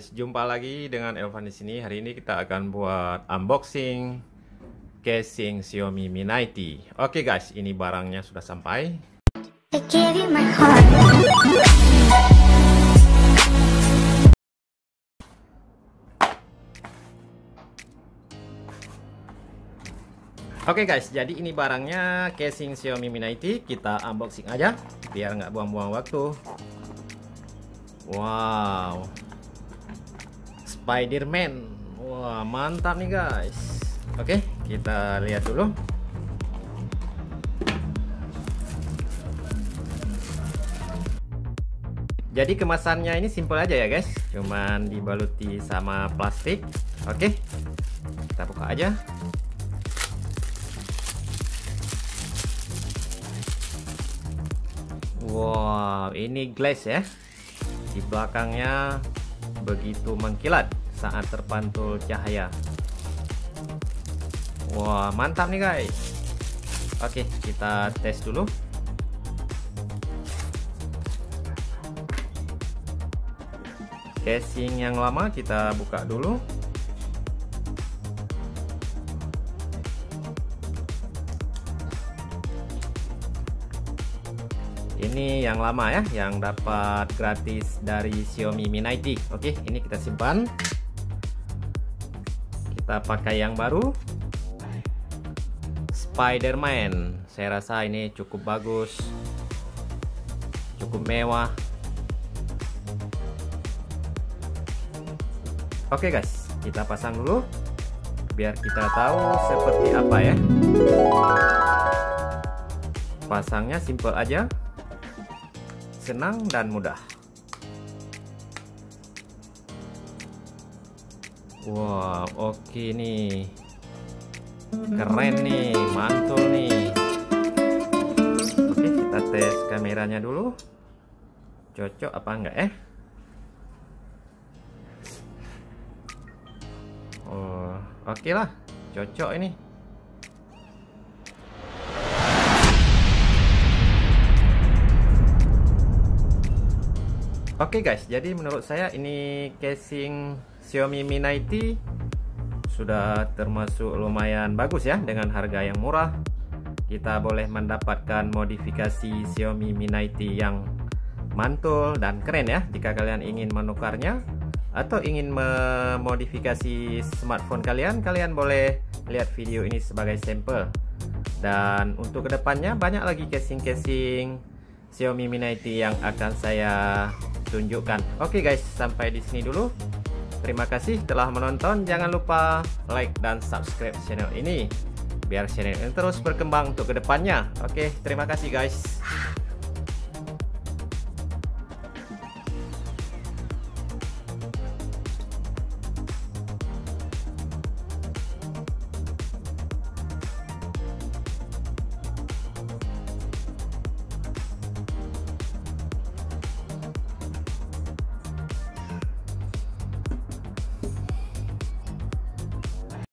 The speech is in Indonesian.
guys, jumpa lagi dengan Elvan di sini. Hari ini kita akan buat unboxing casing Xiaomi Mi 90. Oke guys, ini barangnya sudah sampai. Oke guys, jadi ini barangnya casing Xiaomi Mi 90. Kita unboxing aja, biar nggak buang-buang waktu. Wow, Spider-Man. Wah, mantap nih guys. Oke, kita lihat dulu. Jadi kemasannya ini simple aja ya guys, cuman dibaluti sama plastik. Oke, kita buka aja. Wow, ini glass ya di belakangnya begitu mengkilat saat terpantul cahaya. Wah mantap nih guys. Oke kita tes dulu. Casing yang lama kita buka dulu ini yang lama ya yang dapat gratis dari Xiaomi Mi 90 oke ini kita simpan. Kita pakai yang baru. Spider-Man. Saya rasa ini cukup bagus. Cukup mewah. Oke guys kita pasang dulu. Biar kita tahu seperti apa ya. Pasangnya simple aja senang dan mudah. Wow, oke okay nih. Keren nih, mantul nih. Oke, kita tes kameranya dulu. Cocok apa enggak eh? Oh, oke okay lah. Cocok ini. Oke okay guys, jadi menurut saya ini casing Xiaomi Mi 90 sudah termasuk lumayan bagus ya dengan harga yang murah. Kita boleh mendapatkan modifikasi Xiaomi Mi 90 yang mantul dan keren ya jika kalian ingin menukarnya atau ingin memodifikasi smartphone kalian, kalian boleh lihat video ini sebagai sampel. Dan untuk ke depannya banyak lagi casing-casing Xiaomi Mi 90 yang akan saya tunjukkan. Oke guys, sampai di sini dulu. Terima kasih telah menonton. Jangan lupa like dan subscribe channel ini biar channel ini terus berkembang untuk ke depannya. Oke, terima kasih guys.